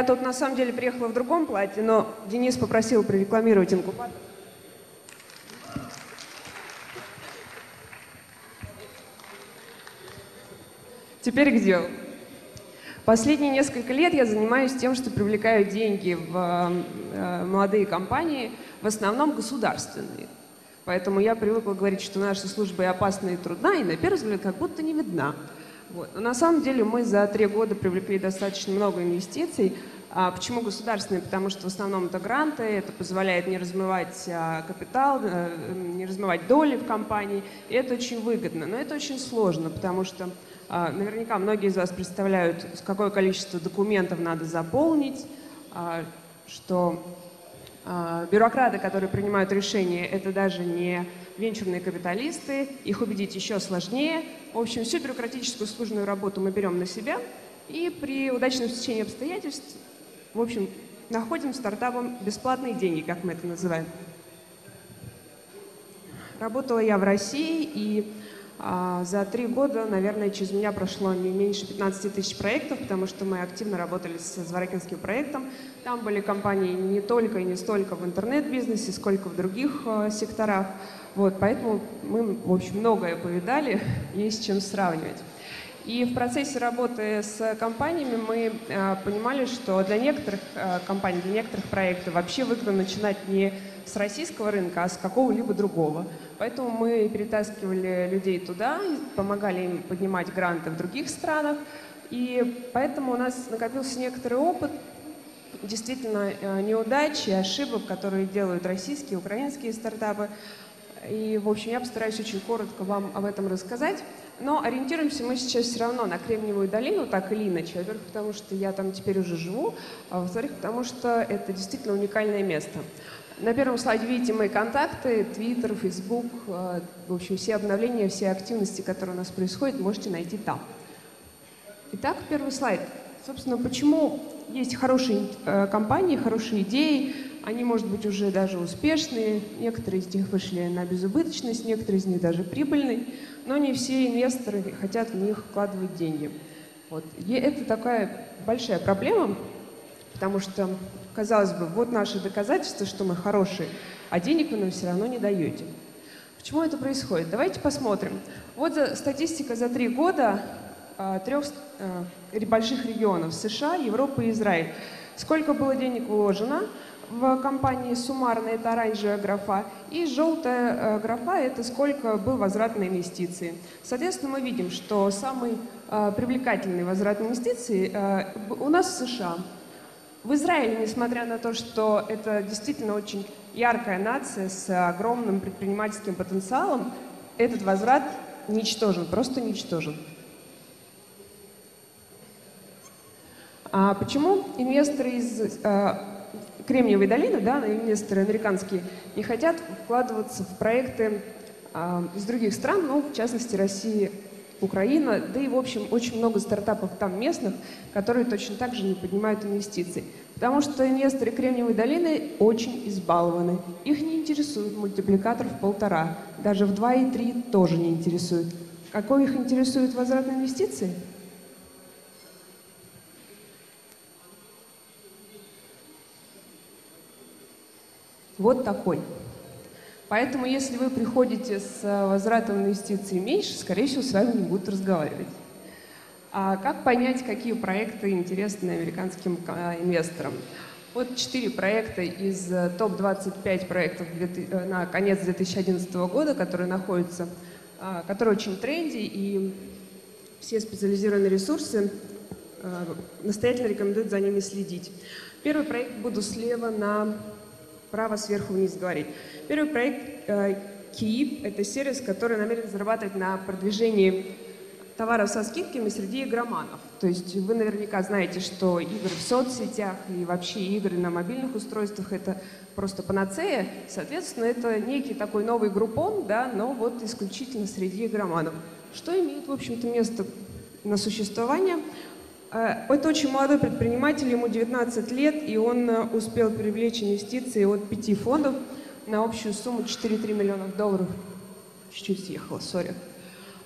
Я тут на самом деле приехала в другом платье, но Денис попросил прорекламировать инкубатор. Теперь к делу. Последние несколько лет я занимаюсь тем, что привлекаю деньги в э, молодые компании, в основном государственные. Поэтому я привыкла говорить, что наша служба и опасна, и трудна, и на первый взгляд как будто не видна. Вот. Но на самом деле мы за три года привлекли достаточно много инвестиций. А почему государственные? Потому что в основном это гранты, это позволяет не размывать а, капитал, а, не размывать доли в компании, и это очень выгодно. Но это очень сложно, потому что а, наверняка многие из вас представляют, какое количество документов надо заполнить, а, что бюрократы, которые принимают решения, это даже не венчурные капиталисты, их убедить еще сложнее. В общем, всю бюрократическую сложную работу мы берем на себя, и при удачном стечении обстоятельств, в общем, находим стартапам бесплатные деньги, как мы это называем. Работала я в России, и а, за три года, наверное, через меня прошло не меньше 15 тысяч проектов, потому что мы активно работали с Зворакинским проектом. Там были компании не только и не столько в интернет-бизнесе, сколько в других э, секторах. Вот, поэтому мы, в общем, многое повидали, есть чем сравнивать. И в процессе работы с компаниями мы э, понимали, что для некоторых э, компаний, для некоторых проектов вообще выгодно начинать не с российского рынка, а с какого-либо другого. Поэтому мы перетаскивали людей туда, помогали им поднимать гранты в других странах. И поэтому у нас накопился некоторый опыт, действительно э, неудачи, ошибок, которые делают российские, украинские стартапы. И, в общем, я постараюсь очень коротко вам об этом рассказать. Но ориентируемся мы сейчас все равно на Кремниевую долину, так или иначе. Во-первых, потому что я там теперь уже живу, а во-вторых, потому что это действительно уникальное место. На первом слайде видите мои контакты, Twitter, Facebook, э, в общем, все обновления, все активности, которые у нас происходят, можете найти там. Итак, первый слайд. Собственно, почему есть хорошие э, компании, хорошие идеи, они, может быть, уже даже успешные, некоторые из них вышли на безубыточность, некоторые из них даже прибыльные, но не все инвесторы хотят в них вкладывать деньги. Вот. И это такая большая проблема, потому что Казалось бы, вот наши доказательства, что мы хорошие, а денег вы нам все равно не даете. Почему это происходит? Давайте посмотрим. Вот статистика за три года а, трех а, больших регионов США, Европа и Израиль. Сколько было денег вложено в компании суммарно, это оранжевая графа, и желтая э, графа, это сколько был возврат на инвестиции. Соответственно, мы видим, что самый э, привлекательный возврат инвестиции э, у нас в США – в Израиле, несмотря на то, что это действительно очень яркая нация с огромным предпринимательским потенциалом, этот возврат ничтожен, просто ничтожен. А почему инвесторы из Кремниевой долины, да, инвесторы американские, не хотят вкладываться в проекты э, из других стран, ну, в частности, России Украина, да и, в общем, очень много стартапов там местных, которые точно так же не поднимают инвестиции. Потому что инвесторы Кремниевой долины очень избалованы. Их не интересует мультипликатор в полтора, даже в два и три тоже не интересует. Какой их интересует возврат на инвестиции? Вот такой. Поэтому, если вы приходите с э, возвратом инвестиций меньше, скорее всего, с вами не будут разговаривать. А как понять, какие проекты интересны американским э, инвесторам? Вот четыре проекта из э, топ-25 проектов на конец 2011 года, которые находятся, которые очень в тренде, и все специализированные ресурсы настоятельно рекомендуют за ними следить. Первый проект буду слева на право сверху вниз говорить. Первый проект э, Keep – это сервис, который намерен зарабатывать на продвижении товаров со скидками среди игроманов. То есть вы наверняка знаете, что игры в соцсетях и вообще игры на мобильных устройствах – это просто панацея. Соответственно, это некий такой новый группон, да, но вот исключительно среди игроманов. Что имеет, в общем-то, место на существование – это очень молодой предприниматель, ему 19 лет, и он э, успел привлечь инвестиции от пяти фондов на общую сумму 4,3 миллиона долларов. Чуть-чуть съехала, сори.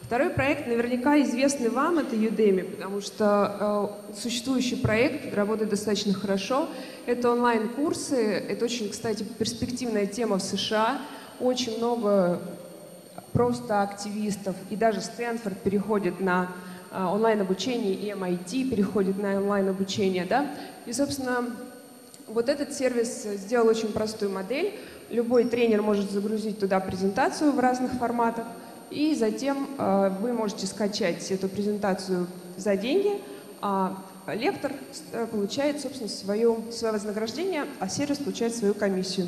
Второй проект наверняка известный вам, это Udemy, потому что э, существующий проект работает достаточно хорошо. Это онлайн-курсы, это очень, кстати, перспективная тема в США. Очень много просто активистов, и даже Стэнфорд переходит на э, онлайн-обучение, и MIT переходит на онлайн-обучение. Да? И, собственно, вот этот сервис сделал очень простую модель. Любой тренер может загрузить туда презентацию в разных форматах – и затем э, вы можете скачать эту презентацию за деньги, а лектор э, получает, собственно, свое, свое вознаграждение, а сервис получает свою комиссию.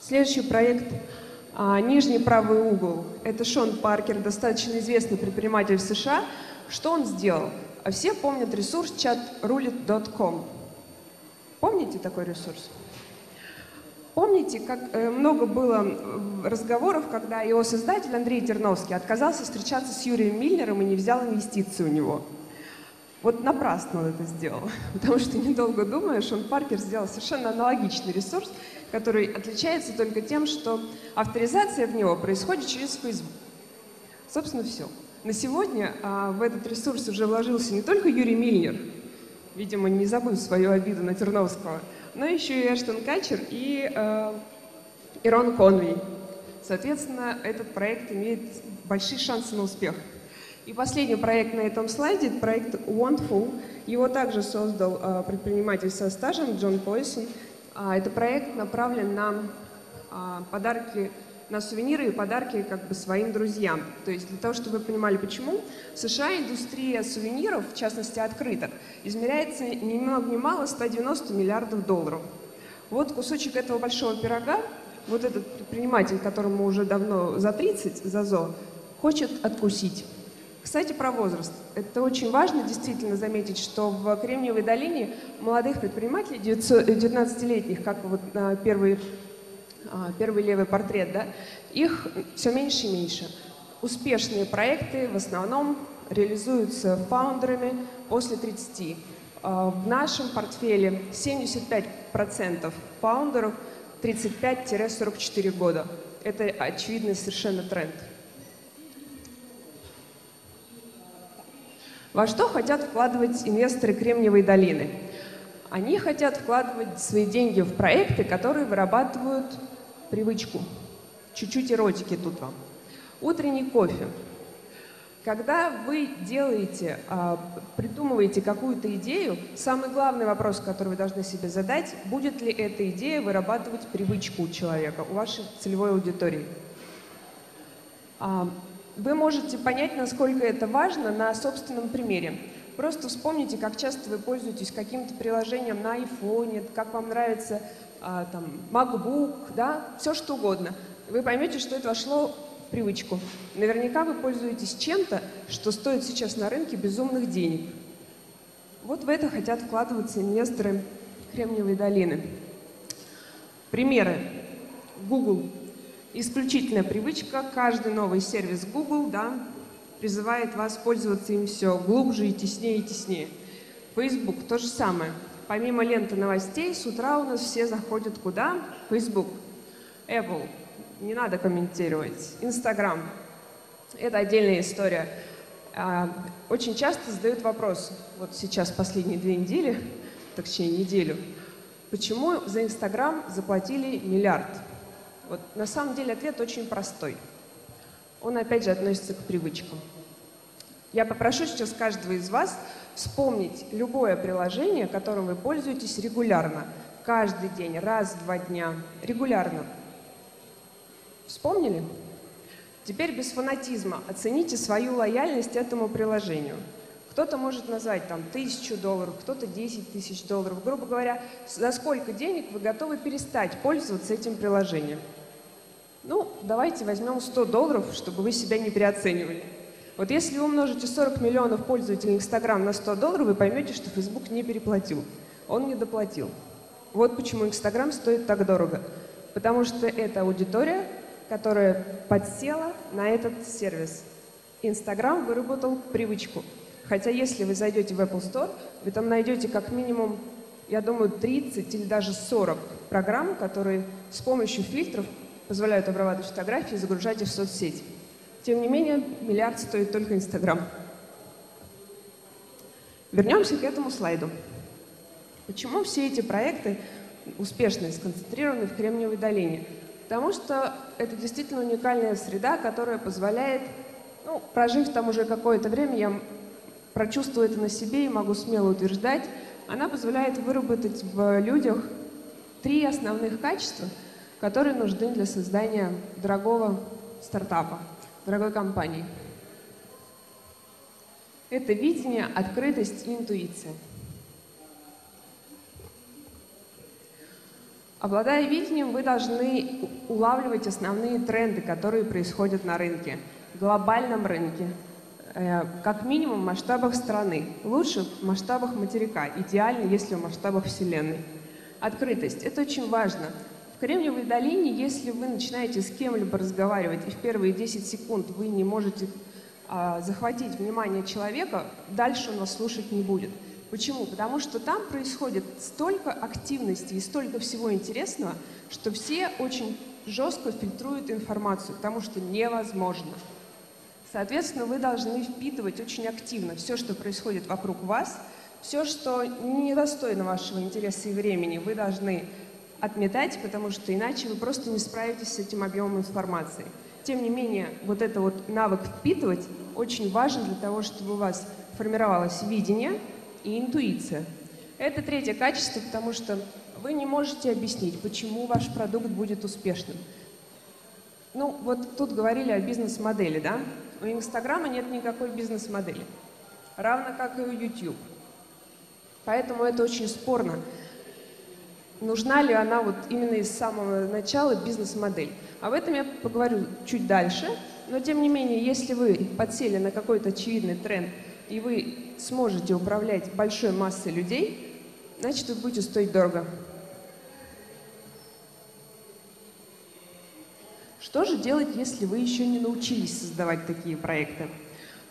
Следующий проект а, «Нижний правый угол». Это Шон Паркер, достаточно известный предприниматель в США. Что он сделал? Все помнят ресурс chatroulette.com. Помните такой ресурс? Помните, как э, много было разговоров, когда его создатель Андрей Терновский отказался встречаться с Юрием Миллером и не взял инвестиции у него? Вот напрасно он это сделал, потому что, недолго думая, Шон Паркер сделал совершенно аналогичный ресурс, который отличается только тем, что авторизация в него происходит через Facebook. Собственно, все. На сегодня а, в этот ресурс уже вложился не только Юрий Мильнер, видимо, не забыл свою обиду на Терновского, но еще и Эштон Качер и э, Ирон Конвей. Соответственно, этот проект имеет большие шансы на успех. И последний проект на этом слайде, проект Wonderful. Его также создал э, предприниматель со стажем Джон Пойсон. Э, это проект направлен на э, подарки на сувениры и подарки как бы своим друзьям. То есть для того, чтобы вы понимали, почему, в США индустрия сувениров, в частности открыток, измеряется ни много ни мало 190 миллиардов долларов. Вот кусочек этого большого пирога, вот этот предприниматель, которому уже давно за 30, за ЗО, хочет откусить. Кстати, про возраст. Это очень важно действительно заметить, что в Кремниевой долине молодых предпринимателей, 19-летних, как вот на первый а, первый левый портрет, да, их все меньше и меньше. Успешные проекты в основном реализуются фаундерами после 30. А, в нашем портфеле 75% фаундеров 35-44 года. Это очевидный совершенно тренд. Во что хотят вкладывать инвесторы Кремниевой долины? Они хотят вкладывать свои деньги в проекты, которые вырабатывают привычку. Чуть-чуть эротики тут вам. Утренний кофе. Когда вы делаете, а, придумываете какую-то идею, самый главный вопрос, который вы должны себе задать, будет ли эта идея вырабатывать привычку у человека, у вашей целевой аудитории. Вы можете понять, насколько это важно на собственном примере. Просто вспомните, как часто вы пользуетесь каким-то приложением на айфоне, как вам нравится а, там, MacBook, да, все что угодно. Вы поймете, что это вошло в привычку. Наверняка вы пользуетесь чем-то, что стоит сейчас на рынке безумных денег. Вот в это хотят вкладываться инвесторы Кремниевой долины. Примеры. Google. Исключительная привычка. Каждый новый сервис Google да, призывает вас пользоваться им все глубже и теснее и теснее. Facebook то же самое. Помимо ленты новостей, с утра у нас все заходят куда? Facebook, Apple, не надо комментировать, Instagram. Это отдельная история. А, очень часто задают вопрос, вот сейчас последние две недели, точнее неделю, почему за Инстаграм заплатили миллиард? Вот на самом деле ответ очень простой. Он опять же относится к привычкам. Я попрошу сейчас каждого из вас вспомнить любое приложение, которым вы пользуетесь регулярно. Каждый день, раз в два дня, регулярно. Вспомнили? Теперь без фанатизма оцените свою лояльность этому приложению. Кто-то может назвать там тысячу долларов, кто-то 10 тысяч долларов. Грубо говоря, за сколько денег вы готовы перестать пользоваться этим приложением? Ну, давайте возьмем 100 долларов, чтобы вы себя не переоценивали. Вот если вы умножите 40 миллионов пользователей Инстаграм на 100 долларов, вы поймете, что Facebook не переплатил. Он не доплатил. Вот почему Инстаграм стоит так дорого. Потому что это аудитория, которая подсела на этот сервис. Инстаграм выработал привычку. Хотя если вы зайдете в Apple Store, вы там найдете как минимум, я думаю, 30 или даже 40 программ, которые с помощью фильтров позволяют обрабатывать фотографии и загружать их в соцсети. Тем не менее, миллиард стоит только Инстаграм. Вернемся к этому слайду. Почему все эти проекты успешные, сконцентрированы в Кремниевой долине? Потому что это действительно уникальная среда, которая позволяет, ну, прожив там уже какое-то время, я прочувствую это на себе и могу смело утверждать, она позволяет выработать в людях три основных качества, которые нужны для создания дорогого стартапа, дорогой компании. Это видение, открытость и интуиция. Обладая видением, вы должны улавливать основные тренды, которые происходят на рынке, глобальном рынке, э, как минимум в масштабах страны, лучше в масштабах материка, идеально, если в масштабах Вселенной. Открытость – это очень важно. В Кремниевой долине, если вы начинаете с кем-либо разговаривать, и в первые 10 секунд вы не можете а, захватить внимание человека, дальше он вас слушать не будет. Почему? Потому что там происходит столько активности и столько всего интересного, что все очень жестко фильтруют информацию, потому что невозможно. Соответственно, вы должны впитывать очень активно все, что происходит вокруг вас, все, что недостойно вашего интереса и времени, вы должны отметать, потому что иначе вы просто не справитесь с этим объемом информации. Тем не менее, вот это вот навык впитывать очень важен для того, чтобы у вас формировалось видение и интуиция. Это третье качество, потому что вы не можете объяснить, почему ваш продукт будет успешным. Ну, вот тут говорили о бизнес-модели, да? У Инстаграма нет никакой бизнес-модели, равно как и у YouTube. Поэтому это очень спорно. Нужна ли она вот именно из самого начала бизнес-модель? Об этом я поговорю чуть дальше. Но тем не менее, если вы подсели на какой-то очевидный тренд, и вы сможете управлять большой массой людей, значит, вы будете стоить дорого. Что же делать, если вы еще не научились создавать такие проекты?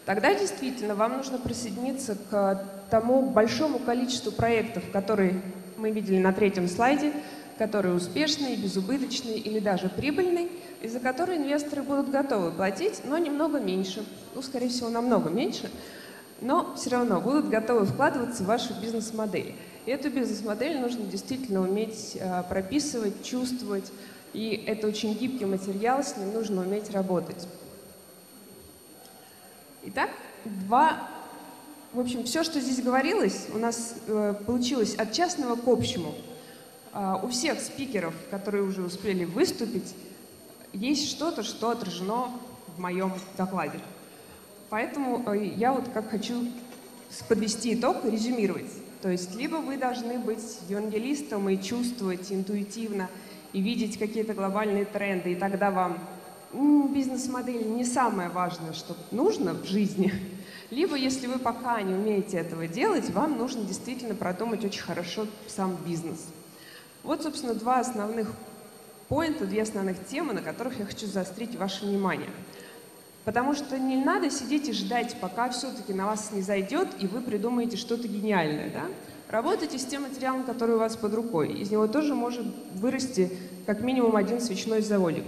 Тогда действительно вам нужно присоединиться к тому большому количеству проектов, которые мы видели на третьем слайде, которые успешные, безубыточные или даже прибыльные, и за которые инвесторы будут готовы платить, но немного меньше, ну, скорее всего, намного меньше, но все равно будут готовы вкладываться в вашу бизнес-модель. И эту бизнес-модель нужно действительно уметь э, прописывать, чувствовать, и это очень гибкий материал, с ним нужно уметь работать. Итак, два... В общем, все, что здесь говорилось, у нас э, получилось от частного к общему. Э, у всех спикеров, которые уже успели выступить, есть что-то, что отражено в моем докладе. Поэтому э, я вот как хочу подвести итог и резюмировать. То есть либо вы должны быть евангелистом и чувствовать интуитивно, и видеть какие-то глобальные тренды, и тогда вам бизнес-модель не самое важное, что нужно в жизни. Либо, если вы пока не умеете этого делать, вам нужно действительно продумать очень хорошо сам бизнес. Вот, собственно, два основных поинта, две основных темы, на которых я хочу заострить ваше внимание. Потому что не надо сидеть и ждать, пока все-таки на вас не зайдет, и вы придумаете что-то гениальное. Да? Работайте с тем материалом, который у вас под рукой. Из него тоже может вырасти как минимум один свечной заводик.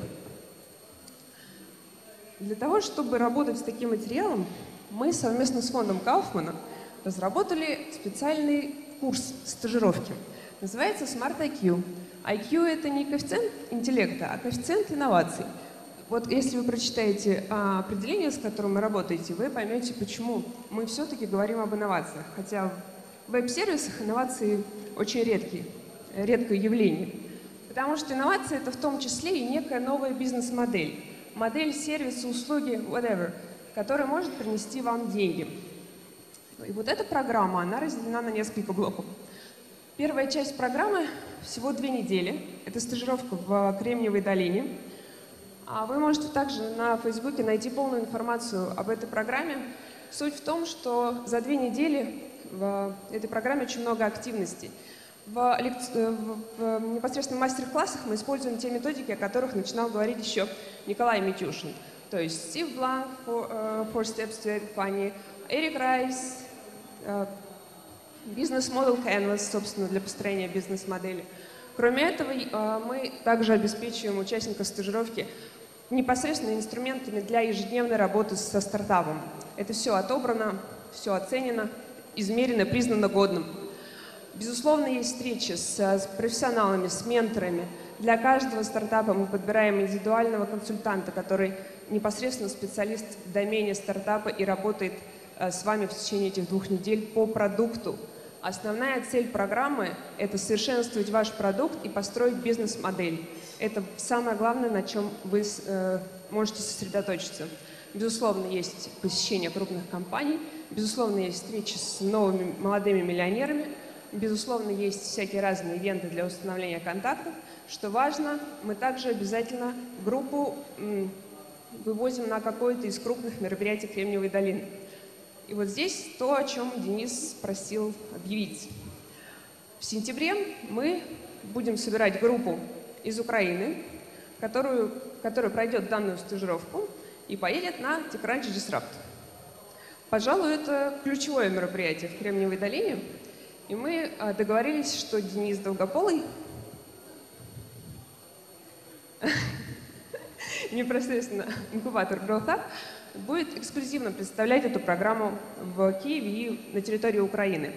Для того, чтобы работать с таким материалом, мы совместно с фондом Кауфмана разработали специальный курс стажировки. Называется Smart IQ. IQ — это не коэффициент интеллекта, а коэффициент инноваций. Вот если вы прочитаете а, определение, с которым вы работаете, вы поймете, почему мы все-таки говорим об инновациях. Хотя в веб-сервисах инновации очень редкие, редкое явление. Потому что инновация — это в том числе и некая новая бизнес-модель модель сервиса, услуги, whatever, которая может принести вам деньги. И вот эта программа, она разделена на несколько блоков. Первая часть программы всего две недели. Это стажировка в Кремниевой долине. А вы можете также на Фейсбуке найти полную информацию об этой программе. Суть в том, что за две недели в этой программе очень много активностей. В, э, в непосредственно мастер-классах мы используем те методики, о которых начинал говорить еще Николай Митюшин. То есть Стив Бланк, Four, uh, four Steps to Funny, Эрик Райс, Business Model Canvas, собственно, для построения бизнес-модели. Кроме этого, э, мы также обеспечиваем участника стажировки непосредственно инструментами для ежедневной работы со стартапом. Это все отобрано, все оценено, измерено, признано годным. Безусловно, есть встречи с профессионалами, с менторами. Для каждого стартапа мы подбираем индивидуального консультанта, который непосредственно специалист в домене стартапа и работает э, с вами в течение этих двух недель по продукту. Основная цель программы – это совершенствовать ваш продукт и построить бизнес-модель. Это самое главное, на чем вы э, можете сосредоточиться. Безусловно, есть посещение крупных компаний, безусловно, есть встречи с новыми молодыми миллионерами, безусловно, есть всякие разные ивенты для установления контактов. Что важно, мы также обязательно группу вывозим на какое-то из крупных мероприятий Кремниевой долины. И вот здесь то, о чем Денис просил объявить. В сентябре мы будем собирать группу из Украины, которую, которая пройдет данную стажировку и поедет на TechCrunch Disrupt. Пожалуй, это ключевое мероприятие в Кремниевой долине. И мы а, договорились, что Денис Долгополый непосредственно инкубатор Growth будет эксклюзивно представлять эту программу в Киеве и на территории Украины.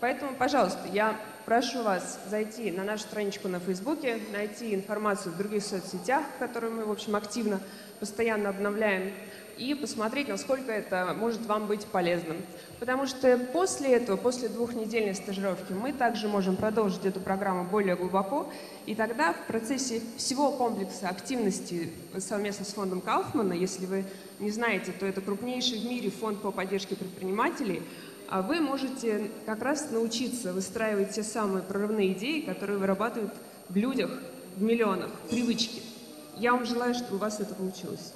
Поэтому, пожалуйста, я прошу вас зайти на нашу страничку на Фейсбуке, найти информацию в других соцсетях, которые мы, в общем, активно, постоянно обновляем, и посмотреть, насколько это может вам быть полезным. Потому что после этого, после двухнедельной стажировки, мы также можем продолжить эту программу более глубоко, и тогда в процессе всего комплекса активности совместно с фондом Кауфмана, если вы не знаете, то это крупнейший в мире фонд по поддержке предпринимателей, а вы можете как раз научиться выстраивать те самые прорывные идеи, которые вырабатывают в людях, в миллионах, привычки. Я вам желаю, чтобы у вас это получилось.